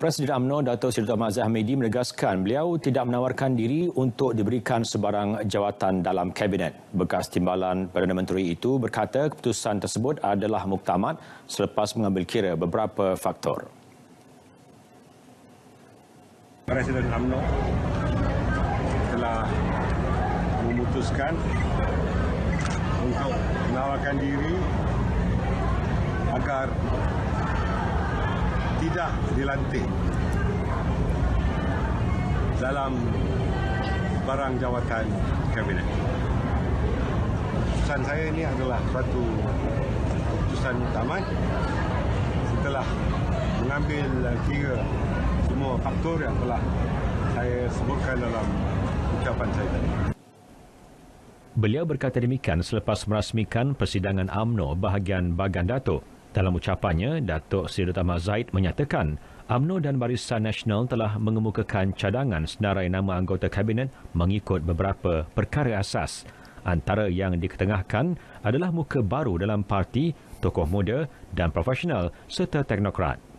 Presiden UMNO Dato' Seri Dr. Mazhar Hamidi menegaskan beliau tidak menawarkan diri untuk diberikan sebarang jawatan dalam kabinet. Bekas timbalan Perdana Menteri itu berkata keputusan tersebut adalah muktamad selepas mengambil kira beberapa faktor. Presiden UMNO telah memutuskan untuk menawarkan diri agar tidak dilantik dalam barang jawatan kabinet. Keputusan saya ini adalah suatu keputusan utama setelah mengambil kira semua faktor yang telah saya sebutkan dalam ucapan saya tadi. Beliau berkata demikian selepas merasmikan persidangan AMNO bahagian Bagan Datuk. Dalam ucapannya, Datuk Seri Dr. Zaid menyatakan UMNO dan Barisan Nasional telah mengemukakan cadangan senarai nama anggota kabinet mengikut beberapa perkara asas. Antara yang diketengahkan adalah muka baru dalam parti, tokoh muda dan profesional serta teknokrat.